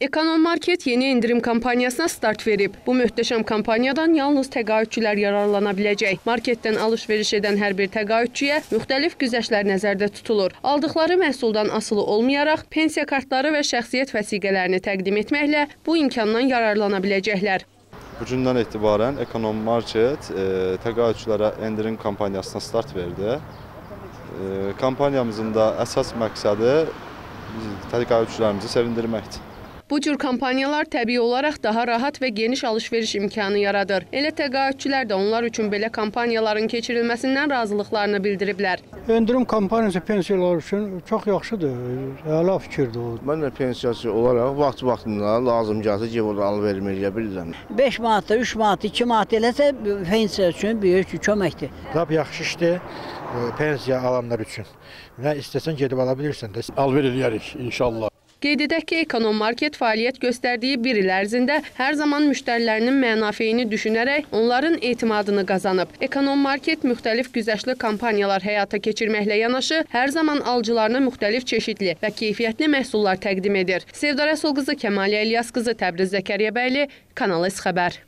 Ekonom Market yeni endirim kampanyasına start verib. Bu möhtəşəm kampanyadan yalnız təqaüdçülər yararlana biləcək. Marketdən alış-veriş edən hər bir təqaüdçüyə müxtəlif güzəştlər nəzərdə tutulur. Aldıqları məhsuldan asılı olmayaraq pensiya kartları və şəxsiyyət vəsiqələrini təqdim etməklə bu imkandan yararlana biləcəklər. Bu gündən etibarən Ekonom Market e, təqaüdçülərə endirim kampaniyasına start verdi. E, kampanyamızın da əsas məqsədi təqaüdçülərimizi sevindirməkdir. Bu cür kampaniyalar təbii olaraq daha rahat və geniş alış-veriş imkanı yaradır. Elə təqaüdçülər də onlar üçün belə kampaniyaların keçirilməsindən razılıqlarını bildiriblər. Endirim kampaniyası pensiyalar üçün çox yaxşıdır. Əla fikirdir o. Mən də pensiyaçı olaraq vaxt-vaxtında lazım gəlsə gedib orada alış-veriş eləyə bilirəm. 5 manat, 3 manat, 2 manat eləsə pensiya üçün böyük köməkdir. Lap yaxşı işdir e, pensiya alanlar üçün. Nə istəsən gedib ala bilirsən də. Alver eləyərik inşallah. Qeyd edək ki, Ekonom Market fəaliyyət göstərdiyi bir il ərzində hər zaman müştərilərinin mənafeyini düşünərək onların etimadını qazanıb. Ekonom Market müxtəlif güzəştli kampaniyalar həyata keçirməklə yanaşı, hər zaman alıcılarına müxtəlif çeşidli və keyfiyyətli məhsullar təqdim edir. Sevda Rəsul qızı, Kəmal Əlyas qızı, Təbriz Zəkəriyyəbəyli, Kanal S xəbər.